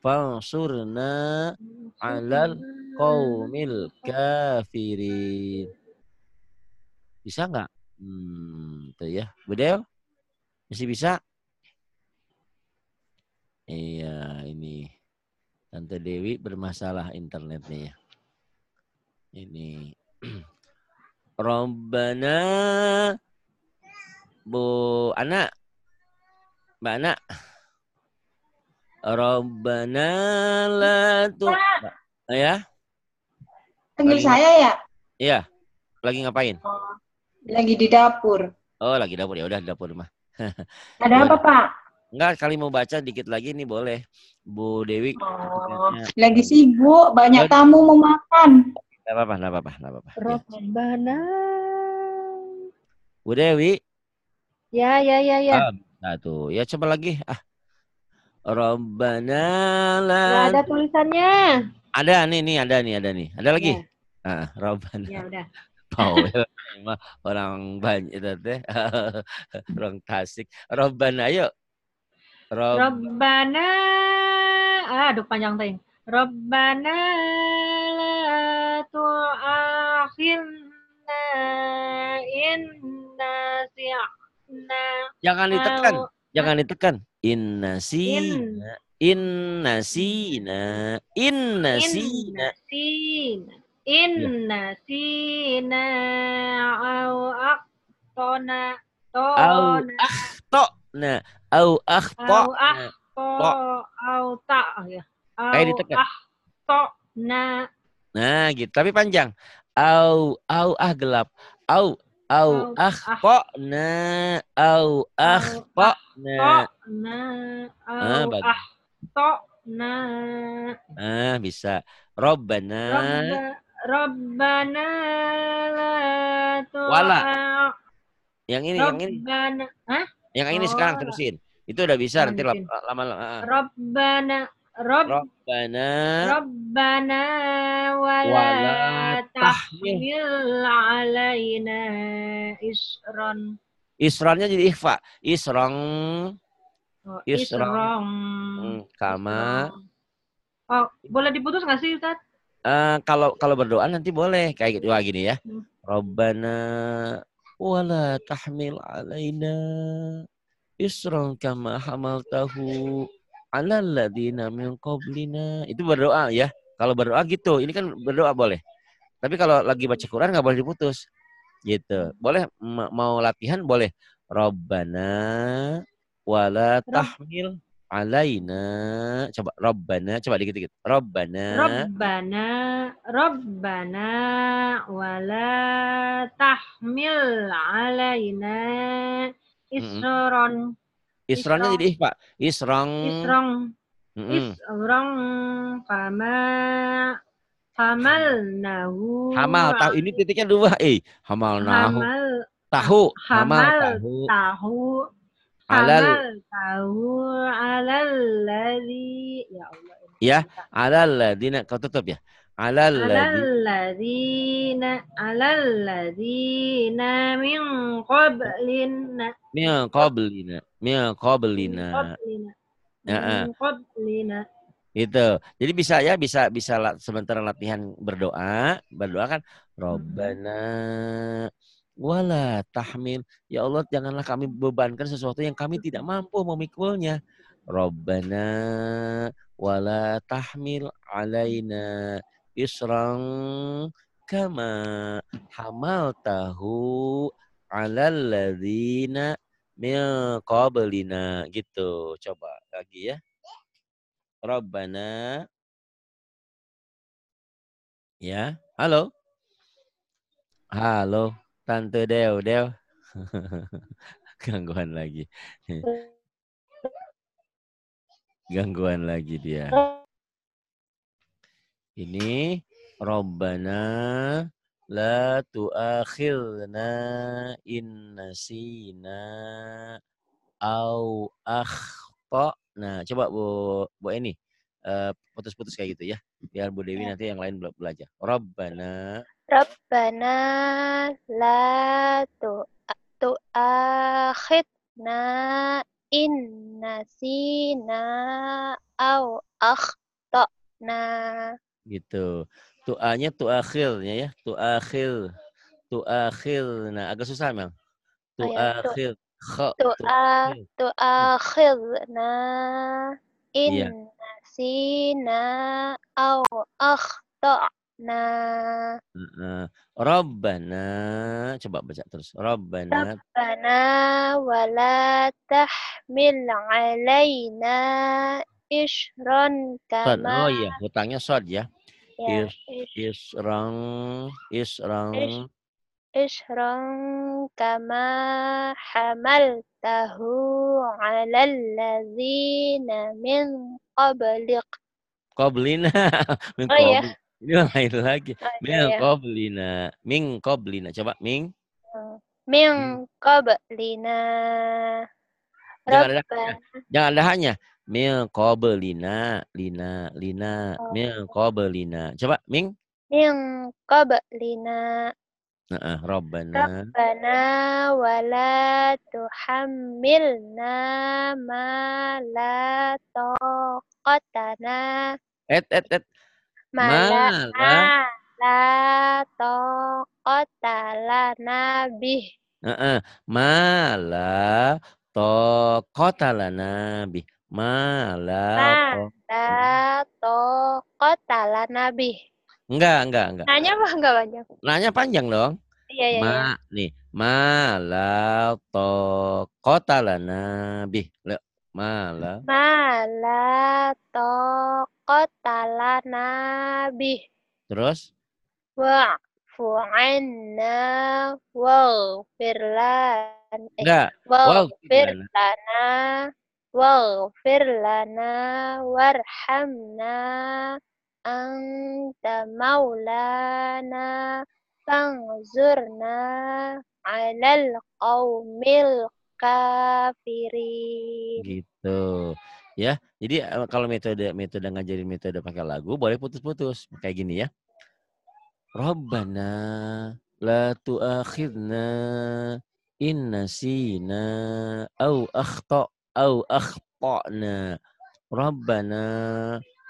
fansurna alal qaumil kafirin. Bisa nggak? Hmm, tuh ya. Budel? Masih bisa? Iya, ini Tante Dewi bermasalah internetnya ya. Ini. Robbana Bu Anak Mbak Anak Robbana la tu ya Panggil saya ya? Iya. Lagi ngapain? Oh, lagi di dapur. Oh, lagi dapur ya udah di dapur mah. Ada apa Pak? Enggak, kali mau baca dikit lagi nih boleh. Bu Dewi. Oh, lagi sibuk, banyak tamu mau makan. Enggak apa-apa, enggak apa-apa, enggak apa-apa. Ya. Robbana. Bu Dewi. Ya, ya, ya, ya. Ah, nah tuh, ya coba lagi. Ah. Robbana la. Ada tulisannya. Ada nih, nih ada nih, ada nih. Ada lagi? Ya. Ah, Robbana. Ya udah. Powell orang banyak itu teh orang Tasik Robbana ayo Rob Robbana aduh panjang teh Rabbana la tu'akhirna nasi'na Jangan ditekan, jangan ditekan. Inna sina, inna sina, inna sina. Inna Inna sina au aktona Au tona akhtona, au akhtona. au akto au tak ya. Kayak Au ditekan. aktona Nah, gitu. Tapi panjang. Au, au ah gelap. Au, au akhtona, au Ah, au aktona Ah, bisa. Robbana. Rabba Rabbana la Wala. Yang ini, yang ini. Yang ini Oh. sekarang terusin. Itu udah bisa Oh, nanti terusin. lama ah. Rabbana Rabbana wa Wala la tahmil alaina isran isronnya jadi ikhfa. Isrong oh, Isran. isran hmm, kama. Oh, boleh diputus nggak sih Ustaz? Eh, kalau kalau berdoa nanti boleh kayak gitu Wah, gini ya. Hmm. Rabbana wala tahmil alaina isran kama hamaltahu ala alladziina min qablina. Itu berdoa ya. Kalau berdoa gitu, ini kan berdoa boleh. Tapi kalau lagi baca Quran nggak boleh diputus. Gitu. Boleh ma- mau latihan boleh. Rabbana wala tahmil alaina. Coba Rabbana, coba dikit-dikit. Rabbana Rabbana Rabbana wala tahmil alaina isran Isronnya Isrong. jadi ikhfa. Isrong. isran Mm-mm. isran kama hamalnahu. Hamal tahu. Ini titiknya dua eh. Hamal nahu. Hamal. Tahu. Hamal hamal tahu. tahu. Alal. hamal tahu. Alal ladzi. Ya Allah Ya, alal ladina kau tutup ya alalladzina alalladzina min qablina min qablina min qablina min qablina itu jadi bisa ya bisa bisa sementara latihan berdoa. Berdoa kan robbana wala tahmil. Ya Allah janganlah kami bebankan sesuatu yang kami tidak mampu memikulnya. Robbana wala tahmil alaina isran kama hamaltahu alal ladzina min qablina gitu coba lagi ya Rabbana Ya, halo. Halo, Tante Dew, Dew. Gangguan lagi. Gangguan lagi dia. Ini Rabbana la tuakhirna in nasina au akhtana. Coba Bu Bu Eni eh, putus-putus kayak gitu ya. Biar Bu Dewi nanti yang lain bela- belajar. Rabbana Rabbana la tu tu'akhidna in nasina au akhtana. Gitu. Tu'anya tu'akhirnya ya. Tu'akhir. Tu'akhir. Nah, agak susah memang. Oh ya, tu- Tu'akhir. Kha. Tu'a tu'akhir. tu'akhidna in Iya. nasina au akhtana. Heeh. Rabbana. Coba baca terus. Rabbana. Rabbana wala tahmil alaina isran Sod. kama Oh iya, hutangnya sod ya. ya, Is. Israng. Ish- isran kama hamaltahu ala allazina min qablik. Qablina. Min Oh iya. Ini lain lagi. Oh, Min iya, iya. qablina. Min qablina. Coba min. Min qablina. Jangan ada Jangan ada hanya min qablina, lina, lina, Oh. min qablina. Coba min. min qablina. Heeh, Rabbana. Rabbana wala tuhammilna ma la taqatana Et et et. Mala. la taqata lana bih. Heeh. Mala taqata lana bih. Mala to- La bih. Enggak, enggak, enggak. Nanya apa enggak banyak? Nanya panjang dong. Iya, iya, iya. Ma nih, mala taqata lana bih. Le, mala Mala taqata lana bih. terus Wa'fu anna waghfir lana. Eh, enggak. waghfir lana. Waghfir lana warhamna. Anta maulana. Fanzurna alal qawmil kafirin. Gitu. Ya. Jadi eh, kalau metode metode ngajarin metode pakai lagu boleh putus-putus. Kayak gini ya. Rabbana la tu'akhidna in nasina au akhta au akhtana. Rabbana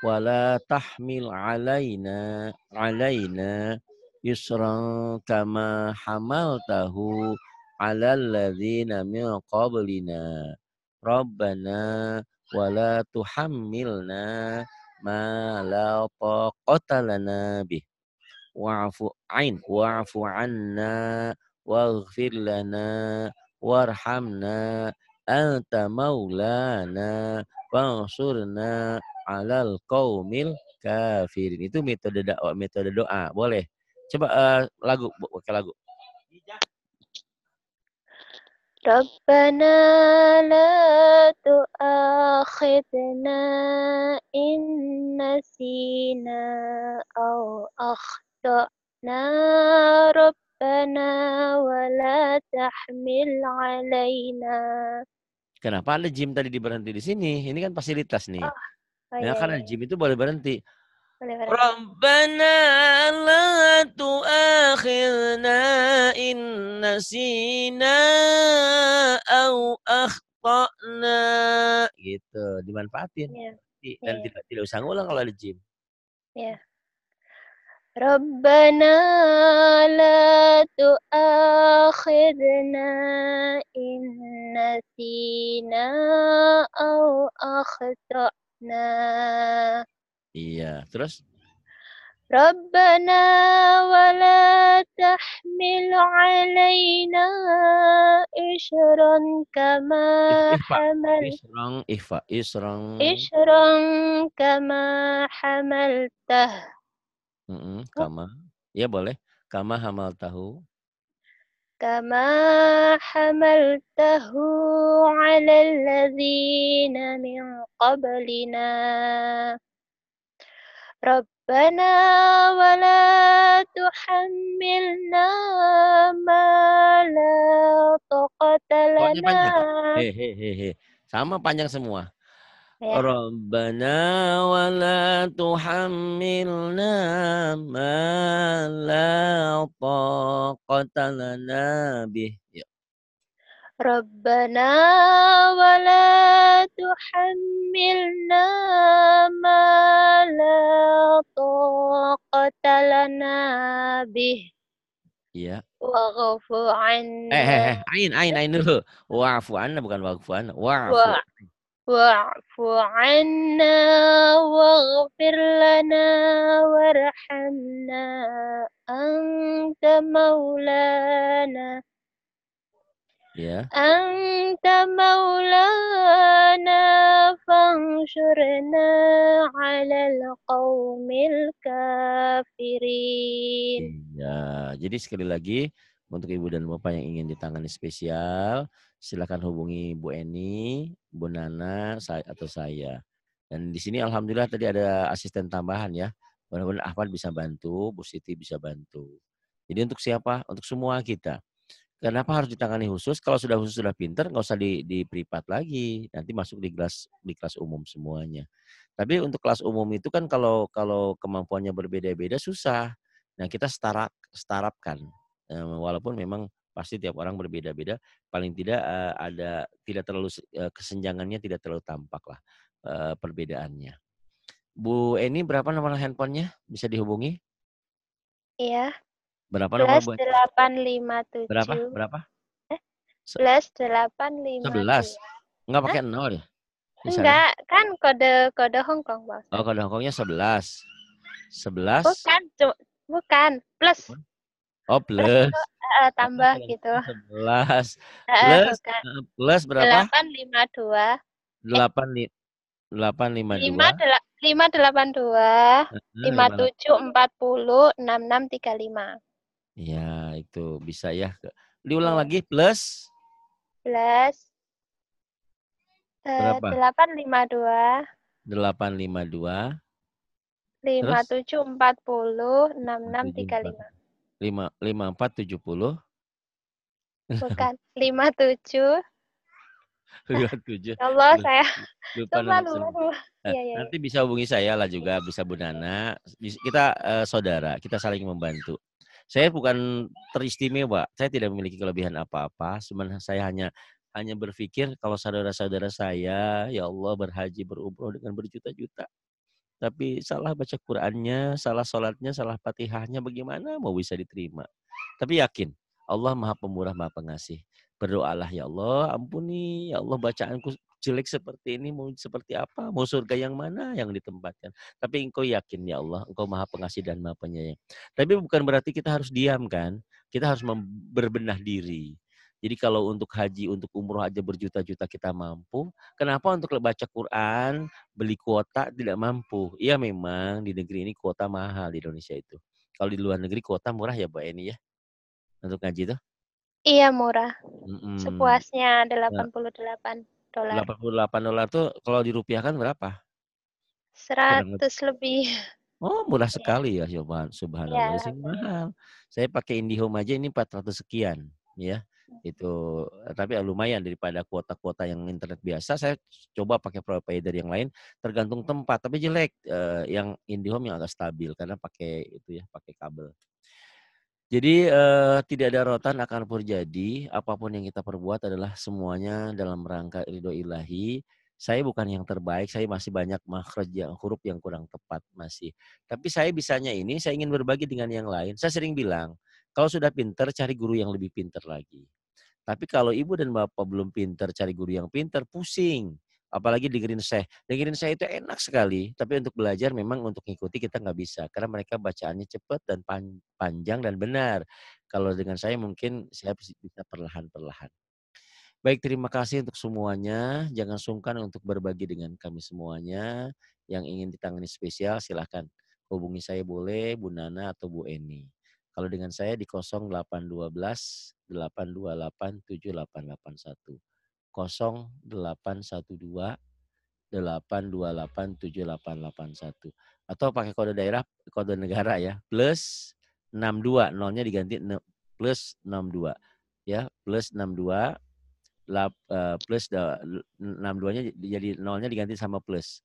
wa la tahmil alaina alaina yusran kama hamaltahu ala alladhina min qablina. Rabbana wa la tuhammilna ma la taqata lana bih. Wa'fu ain wa'fu anna waghfir lana warhamna anta maulana fansurna alal qaumil kafirin. Itu metode dakwah, metode doa. Boleh. Coba eh, lagu, Bu, pakai lagu. ربنا لا تؤاخذنا إن نسينا أو أخطأنا ربنا ولا تحمل علينا Kenapa ada gym tadi diberhenti di sini? Ini kan fasilitas nih. Oh, Oh, Ya iya, kan iya. gym itu boleh berhenti. Boleh, boleh. Rabbana la tu'akhidna in nasina au akhtana. Gitu, dimanfaatin. Iya, Dan iya. tidak tidak usah ngulang kalau ada gym. ربنا لا تؤاخذنا إن نسينا أو أخطأنا. Iya, terus? ربنا ولا تحمل علينا إشرا كما حملته إشرا كما حملته. حملته Mm-mm, kama. Ya boleh. Kama hamal tahu. كما حملته على الذين من قبلنا ربنا ولا تحملنا ما لا طاقة Pokoknya لنا panjang. Hehehe. Sama panjang semua. Ya. Rabbana wa la tuhammilna ma la taqata lana bih. Ya. ربنا ولا تحملنا ما لا طاقة لنا به ya. واعف عنا Eh, eh, eh, ain, ain, ain dulu. Wa'fu anna bukan wa'fu anna. Wa'fu. Wa- واعف عنا واغفر لنا وارحمنا أنت مولانا Ya. أنت مولانا فانصرنا على القوم الكافرين Ya, jadi sekali lagi untuk ibu dan bapak yang ingin ditangani spesial, silakan hubungi Bu Eni, Bu Nana, saya atau saya. Dan di sini alhamdulillah tadi ada asisten tambahan ya. Mudah-mudahan Ahmad bisa bantu, Bu Siti bisa bantu. Jadi untuk siapa? Untuk semua kita. Kenapa harus ditangani khusus? Kalau sudah khusus sudah pinter, nggak usah di, di lagi. Nanti masuk di kelas di kelas umum semuanya. Tapi untuk kelas umum itu kan kalau kalau kemampuannya berbeda-beda susah. Nah kita setara setarapkan. Walaupun memang pasti tiap orang berbeda-beda. Paling tidak eh, ada tidak terlalu eh, kesenjangannya tidak terlalu tampak lah eh, perbedaannya. Bu Eni berapa nomor handphonenya? Bisa dihubungi? Iya. Berapa nomor Plus Bu? delapan lima tujuh. Berapa? Berapa? Plus delapan lima. 11. Enggak pakai nol ya? Di sana? Enggak, kan kode kode Hongkong, Bos. Oh, kode Hongkongnya 11. 11. Bukan, cu- bukan. Plus Oh, plus. eh, tambah gitu. 11. Eh, Plus eh, plus berapa? Delapan lima dua. 8 li 852. Lima dela- lima delapan dua. Lima tujuh empat puluh enam enam tiga lima. Ya, itu bisa ya. Diulang Iya. lagi plus Plus eh, Berapa? delapan lima dua. 852 Lima tujuh empat puluh enam enam tiga 5 lima. 5470 Bukan. Lima tujuh. 57 Ya Allah, saya lupa lupa lupa. lupa. Eh, Iya, iya. Nanti bisa hubungi saya lah juga, bisa Bu Nana. Kita eh, saudara, kita saling membantu. Saya bukan teristimewa, saya tidak memiliki kelebihan apa-apa. Cuman saya hanya hanya berpikir kalau saudara-saudara saya, ya Allah berhaji berumroh dengan berjuta-juta. Tapi salah baca Qur'annya, salah sholatnya, salah fatihahnya, bagaimana mau bisa diterima? Tapi yakin, Allah maha pemurah, maha pengasih. Berdoalah ya Allah, ampuni ya Allah bacaanku jelek seperti ini mau seperti apa? Mau surga yang mana yang ditempatkan? Tapi engkau yakin ya Allah, engkau maha pengasih dan maha penyayang. Tapi bukan berarti kita harus diam kan? Kita harus berbenah diri. Jadi kalau untuk haji, untuk umroh aja berjuta-juta kita mampu, kenapa untuk baca Quran, beli kuota tidak mampu? Iya memang di negeri ini kuota mahal di Indonesia itu. Kalau di luar negeri kuota murah ya Bu Eni ya? Untuk ngaji tuh? Iya murah. Mm-mm. Sepuasnya 88 dolar. 88 dolar tuh kalau dirupiahkan berapa? 100 lebih. Oh, murah sekali ya, Subhan, subhanallah. Iya, mahal. Saya pakai IndiHome aja ini 400 sekian, ya. Itu tapi ya lumayan daripada kuota-kuota yang internet biasa. Saya coba pakai provider yang lain tergantung tempat, tapi jelek eh, yang IndiHome yang agak stabil karena pakai itu ya, pakai kabel. Jadi eh, tidak ada rotan akan terjadi. Apa pun yang kita perbuat adalah semuanya dalam rangka ridho ilahi. Saya bukan yang terbaik, saya masih banyak makhraj yang huruf yang kurang tepat masih. Tapi saya bisanya ini, saya ingin berbagi dengan yang lain. Saya sering bilang, kalau sudah pinter, cari guru yang lebih pinter lagi. Tapi kalau ibu dan bapak belum pinter, cari guru yang pinter, pusing. Apalagi dengerin saya. Dengerin saya itu enak sekali. Tapi untuk belajar memang untuk ngikuti kita nggak bisa. Karena mereka bacaannya cepat dan pan- panjang dan benar. Kalau dengan saya mungkin saya bisa perlahan-perlahan. Baik, terima kasih untuk semuanya. Jangan sungkan untuk berbagi dengan kami semuanya. Yang ingin ditangani spesial silahkan hubungi saya boleh Bu Nana atau Bu Eni. Kalau dengan saya di 0812 828 7881. 0812 828 7881. Atau pakai kode daerah, kode negara ya. Plus 62, nolnya diganti plus 62. Ya, plus 62 lap, eh, plus da- 62-nya jadi nolnya diganti sama plus.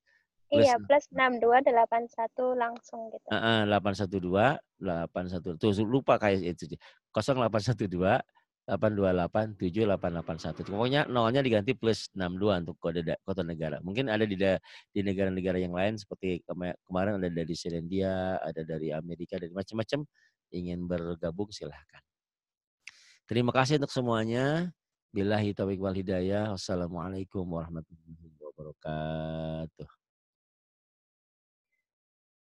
Plus Iya, plus 6281 langsung gitu. Heeh, 812 81 tuh lupa kayak itu 0812 828 7881 pokoknya nolnya diganti plus 62 untuk kode da- kode negara mungkin ada di da- di negara-negara yang lain seperti kema- kemarin ada dari Selandia ada dari Amerika dari macam-macam ingin bergabung silahkan terima kasih untuk semuanya Billahi taufiq wal hidayah. Wassalamualaikum warahmatullahi wabarakatuh.